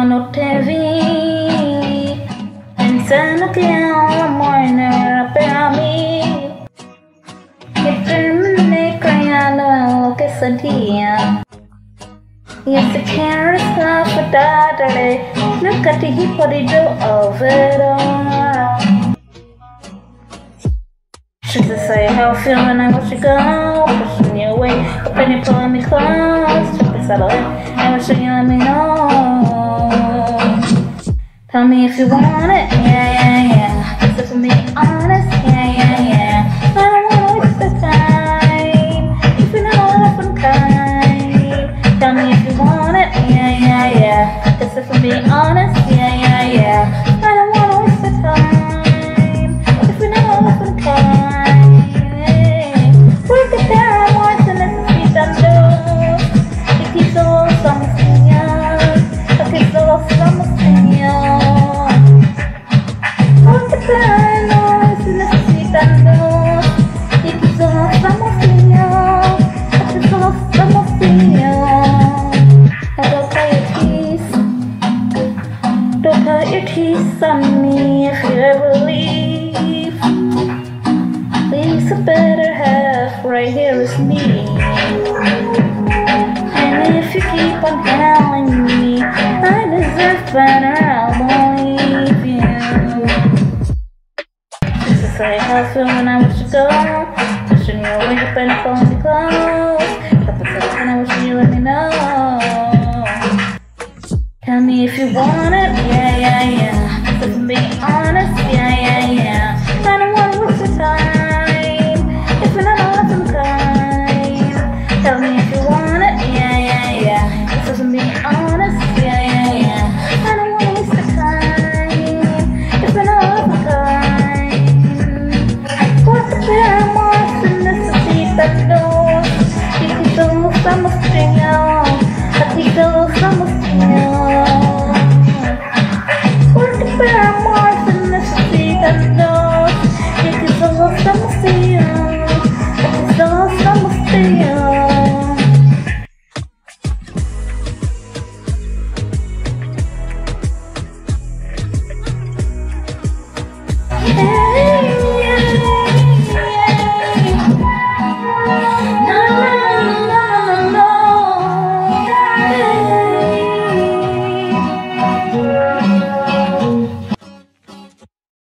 one heavy And San Octavio Moiner Perami Determine Crayano Quesadilla Yes, the carrots now for Daddy Look at the hippolyto of it She just say how I feel when I watch you go. Pushing you away, open your pulling me close. Trip is out of it, and wishing you let me. know me if you want it, yeah, yeah, yeah. So for me, honest, yeah, yeah, yeah. I don't wanna waste the time. If you know that I'm kind. Tell me if you want it, yeah, yeah, yeah. Cause if I'm honest, me if you ever leave. Leave's a better half, right here is me. And if you keep on telling me I deserve better, I won't leave you. To say how I feel when I wish you go. Pushing you away, you better pull me close. Couple seconds when I wish you let me know. Tell me if you want